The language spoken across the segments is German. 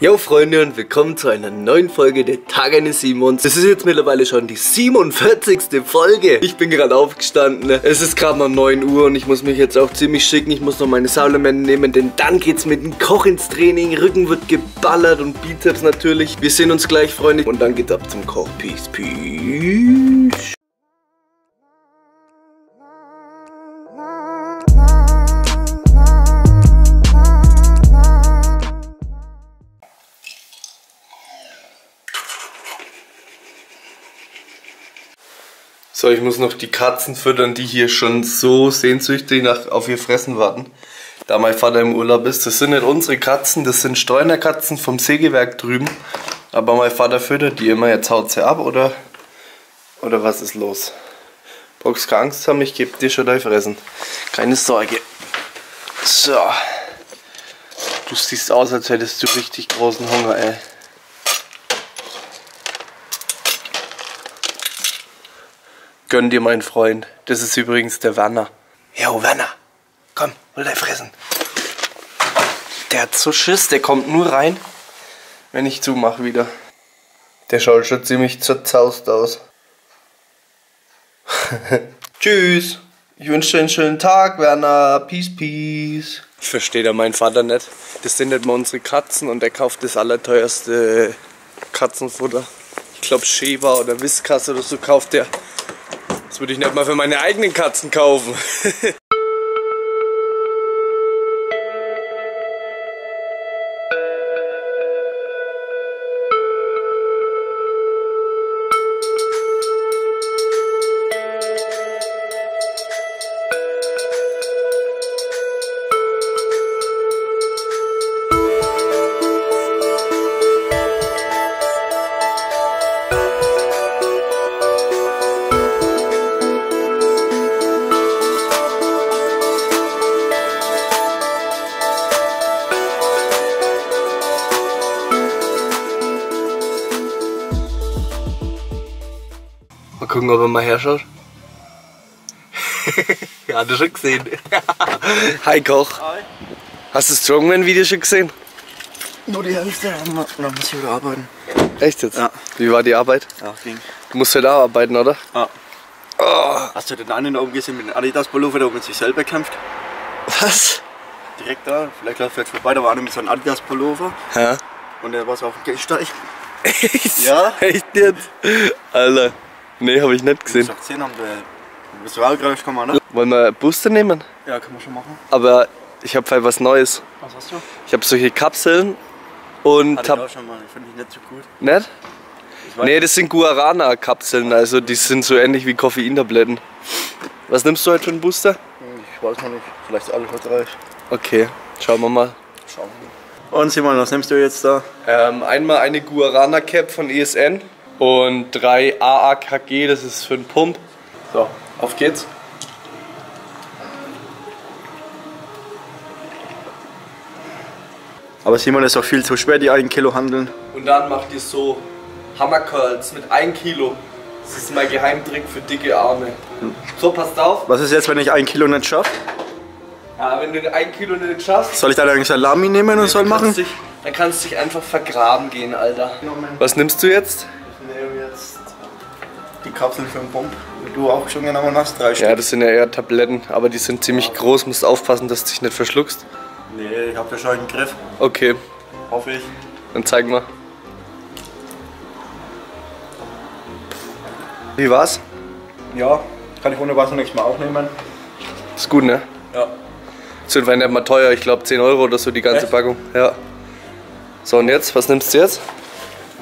Jo Freunde und willkommen zu einer neuen Folge der Tag eines Simons. Es ist jetzt mittlerweile schon die 47. Folge. Ich bin gerade aufgestanden. Es ist gerade mal 9 Uhr und ich muss mich jetzt auch ziemlich schicken. Ich muss noch meine Supplemente nehmen, denn dann geht's mit dem Koch ins Training. Rücken wird geballert und Bizeps natürlich. Wir sehen uns gleich, Freunde. Und dann geht's ab zum Koch. Peace, peace. Ich muss noch die Katzen füttern, die hier schon so sehnsüchtig nach, auf ihr Fressen warten. Da mein Vater im Urlaub ist. Das sind nicht unsere Katzen, das sind Streunerkatzen vom Sägewerk drüben. Aber mein Vater füttert die immer. Jetzt haut sie ab, oder? Oder was ist los? Brauchst keine Angst haben, ich gebe dir schon dein Fressen. Keine Sorge. So. Du siehst aus, als hättest du richtig großen Hunger, ey. Gönn dir, mein Freund. Das ist übrigens der Werner. Jo, Werner. Komm, hol dein Fressen. Der hat so Schiss, der kommt nur rein, wenn ich zumache wieder. Der schaut schon ziemlich zerzaust aus. Tschüss. Ich wünsche dir einen schönen Tag, Werner. Peace, peace. Ich verstehe da meinen Vater nicht. Das sind nicht mal unsere Katzen und er kauft das allerteuerste Katzenfutter. Ich glaube Sheva oder Whiskas oder so kauft der. Das würde ich nicht mal für meine eigenen Katzen kaufen. gucken, ob er mal herschaut. ja, hat er schon gesehen. Hi Koch. Hi. Hast du das Strongman-Video schon gesehen? Nur die Hälfte, dann dann muss ich wieder arbeiten. Echt jetzt? Ja. Wie war die Arbeit? Ja, ging. Du musst heute auch arbeiten, oder? Ja. Oh, Hast du den einen da oben gesehen mit dem Adidas-Pullover, der mit sich selber kämpft? was? Direkt da, vielleicht läuft vielleicht vorbei, da war einer mit so einem Adidas-Pullover Hä? und der war so auf dem Gehsteig. Echt? Ja. Echt jetzt? Alter. Nee, habe ich nicht Ich gesehen. gesagt, gesehen haben, der. Bist du auch gerade gekommen, ne? Wollen wir Booster nehmen? Ja, kann man schon machen. Aber ich habe halt was Neues. Was hast du? Ich habe solche Kapseln und Hatte ich hab. auch schon mal, ich finde ich nicht so gut. Nicht? Ich Nee, das sind Guarana-Kapseln, also die sind so ähnlich wie Koffeintabletten. Was nimmst du heute für einen Booster? Ich weiß noch nicht, vielleicht reicht. Okay, schauen wir mal. Schauen wir. Und Simon, was nimmst du jetzt da? Ähm, einmal eine Guarana Cap von ESN und drei AAKG, das ist für den Pump. So, auf geht's. Aber Simon ist auch viel zu schwer, die 1 Kilo handeln. Und dann macht ihr so Hammer Curls mit 1 Kilo. Das ist mein Geheimtrick für dicke Arme. So, passt auf. Was ist jetzt, wenn ich 1 Kilo nicht schaffe? Ja, wenn du 1 Kilo nicht schaffst, Soll ich da eigentlich Salami nehmen und soll dann machen? dich, dann kannst du dich einfach vergraben gehen, Alter. Was nimmst du jetzt? Kapseln für den Pump, wie du auch schon genommen hast, drei Ja, Stück. das sind ja eher Tabletten, aber die sind ziemlich groß. Musst aufpassen, dass du dich nicht verschluckst. Nee, ich hab ja schon einen Griff, Okay, hoffe ich. dann zeig mal. Wie war's? Ja, kann ich ohne was nächstes Mal aufnehmen. Ist gut, ne? Ja. Sind wir nicht mal teuer, ich glaube 10 Euro oder so die ganze Echt? Packung. Ja. So, und jetzt? Was nimmst du jetzt?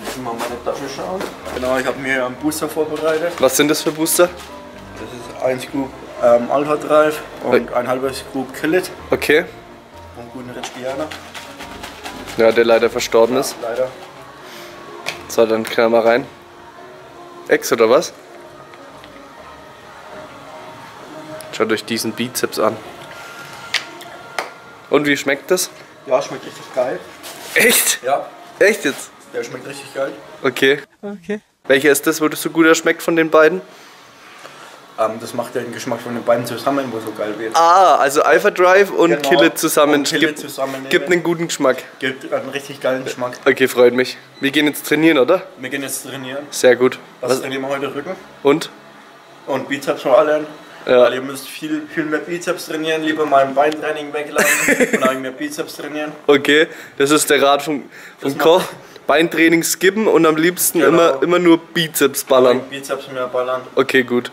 Müssen wir mal meine Tasche schauen. Genau, ich habe mir einen Booster vorbereitet. Was sind das für Booster? Das ist ein Scoop ähm, Alpha Drive und ein halber Scoop Killit Okay. und guten Respianer. Ja, der leider verstorben ist. Leider. So, dann knall mal rein. Ex oder was? Schaut euch diesen Bizeps an. Und wie schmeckt das? Ja, schmeckt richtig geil. Echt? Ja, Echt jetzt? Der schmeckt richtig geil. Okay. Okay. Welcher ist das, wo das so gut schmeckt von den beiden? Ähm, das macht ja den Geschmack von den beiden zusammen, wo so geil wird. Ah, also Alpha Drive und Genau. Kille zusammen. Und Kille gibt, zusammennehmen. gibt einen guten Geschmack. Gibt einen richtig geilen Geschmack. Okay, freut mich. Wir gehen jetzt trainieren, oder? Wir gehen jetzt trainieren. Sehr gut. Was, Was, trainieren wir heute? Rücken und? und Bizeps vor allem. Ja. Weil ihr müsst viel, viel mehr Bizeps trainieren, lieber mal ein Beintraining weglassen und dann mehr Bizeps trainieren. Okay, das ist der Rat vom, vom macht- Koch. Beintraining skippen und am liebsten Genau. immer, immer nur Bizeps ballern. Bizeps mehr ballern. Okay, gut.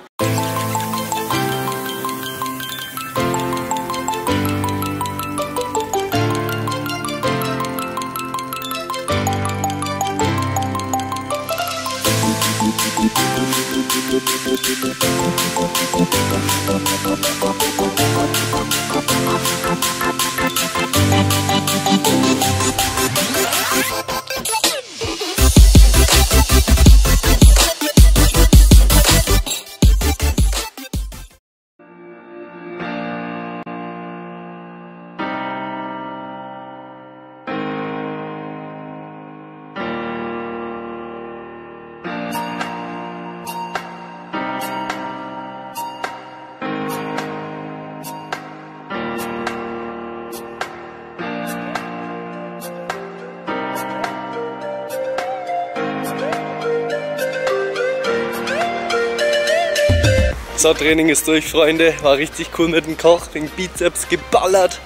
So, Training ist durch, Freunde. War richtig cool mit dem Koch. Den Bizeps geballert.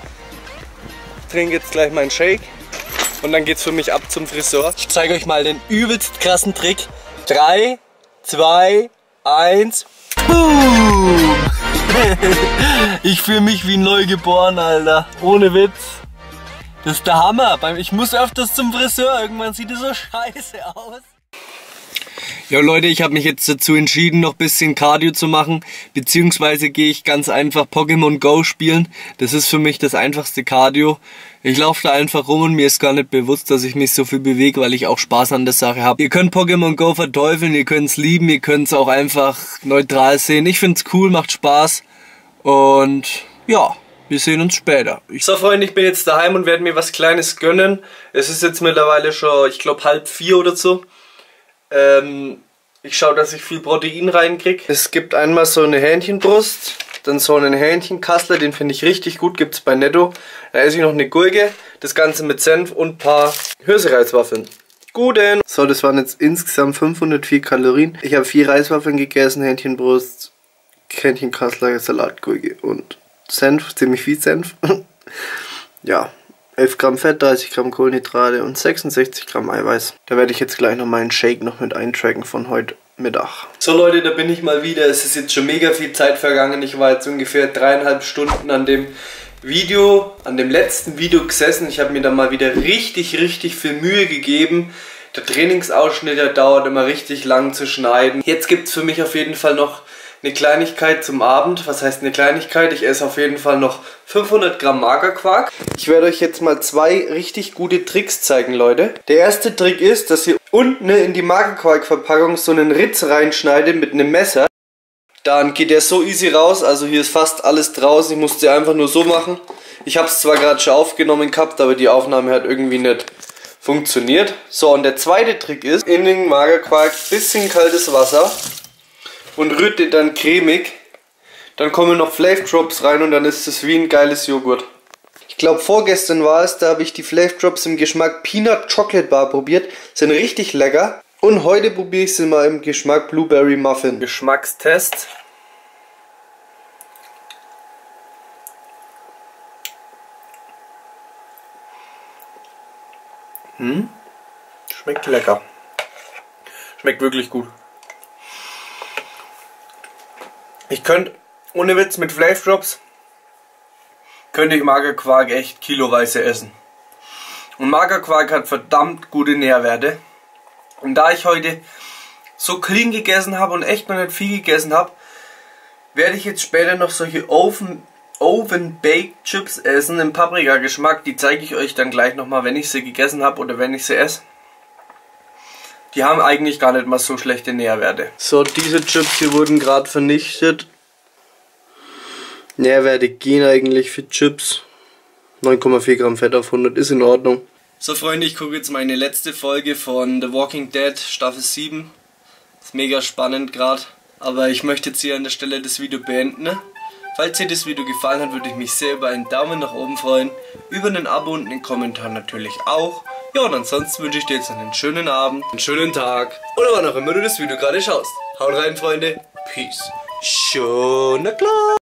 Trinke jetzt gleich meinen Shake. Und dann geht's für mich ab zum Friseur. Ich zeige euch mal den übelst krassen Trick. 3, 2, 1. Boom! ich fühle mich wie neugeboren, Alter. Ohne Witz. Das ist der Hammer. Ich muss öfters zum Friseur. Irgendwann sieht es so scheiße aus. Ja Leute, ich habe mich jetzt dazu entschieden, noch bisschen Cardio zu machen, beziehungsweise gehe ich ganz einfach Pokémon Go spielen. Das ist für mich das einfachste Cardio. Ich laufe da einfach rum und mir ist gar nicht bewusst, dass ich mich so viel bewege, weil ich auch Spaß an der Sache habe. Ihr könnt Pokémon Go verteufeln, ihr könnt es lieben, ihr könnt es auch einfach neutral sehen. Ich find's cool, macht Spaß und ja, wir sehen uns später. So Freunde, ich bin jetzt daheim und werde mir was Kleines gönnen. Es ist jetzt mittlerweile schon, ich glaube halb vier oder so. Ähm, ich schaue, dass ich viel Protein reinkriege. Es gibt einmal so eine Hähnchenbrust, dann so einen Hähnchenkassler, den finde ich richtig gut, gibt es bei Netto. Da esse ich noch eine Gurke, das Ganze mit Senf und ein paar Hirsereiswaffeln. Guten! So, das waren jetzt insgesamt 504 Kalorien. Ich habe vier Reiswaffeln gegessen, Hähnchenbrust, Hähnchenkassler, Salatgurke und Senf, ziemlich viel Senf. ja, 11 Gramm Fett, 30 Gramm Kohlenhydrate und 66 Gramm Eiweiß. Da werde ich jetzt gleich noch meinen Shake noch mit eintracken von heute Mittag. So Leute, da bin ich mal wieder. Es ist jetzt schon mega viel Zeit vergangen. Ich war jetzt ungefähr dreieinhalb Stunden an dem Video, an dem letzten Video gesessen. Ich habe mir da mal wieder richtig, richtig viel Mühe gegeben. Der Trainingsausschnitt, der dauert immer richtig lang zu schneiden. Jetzt gibt es für mich auf jeden Fall noch eine Kleinigkeit zum Abend. Was heißt eine Kleinigkeit? Ich esse auf jeden Fall noch 500 Gramm Magerquark. Ich werde euch jetzt mal zwei richtig gute Tricks zeigen, Leute. Der erste Trick ist, dass ihr unten in die Magerquark-Verpackung so einen Ritz reinschneidet mit einem Messer. Dann geht der so easy raus, also hier ist fast alles draußen. Ich musste einfach nur so machen. Ich habe es zwar gerade schon aufgenommen gehabt, aber die Aufnahme hat irgendwie nicht funktioniert. So, und der zweite Trick ist, in den Magerquark bisschen kaltes Wasser und rührt den dann cremig. Dann kommen noch Flav Drops rein und dann ist es wie ein geiles Joghurt. Ich glaube vorgestern war es, da habe ich die Flav Drops im Geschmack Peanut Chocolate Bar probiert. Sind richtig lecker. Und heute probiere ich sie mal im Geschmack Blueberry Muffin. Geschmackstest. Hm? Schmeckt lecker. Schmeckt wirklich gut. Ich könnte, ohne Witz, mit Flav könnte ich Magerquark echt kiloweise essen. Und Magerquark hat verdammt gute Nährwerte. Und da ich heute so clean gegessen habe und echt noch nicht viel gegessen habe, werde ich jetzt später noch solche Oven, Oven Baked Chips essen im Paprika-Geschmack. Die zeige ich euch dann gleich nochmal, wenn ich sie gegessen habe oder wenn ich sie esse. Die haben eigentlich gar nicht mal so schlechte Nährwerte. So, diese Chips hier wurden gerade vernichtet. Nährwerte gehen eigentlich für Chips. 9,4 Gramm Fett auf 100 ist in Ordnung. So Freunde, ich gucke jetzt meine letzte Folge von The Walking Dead Staffel 7. Ist mega spannend gerade. Aber ich möchte jetzt hier an der Stelle das Video beenden. Falls dir das Video gefallen hat, würde ich mich sehr über einen Daumen nach oben freuen. Über einen Abo und einen Kommentar natürlich auch. Ja, und ansonsten wünsche ich dir jetzt einen schönen Abend, einen schönen Tag oder wann auch immer du das Video gerade schaust. Haut rein, Freunde. Peace. Schon, na.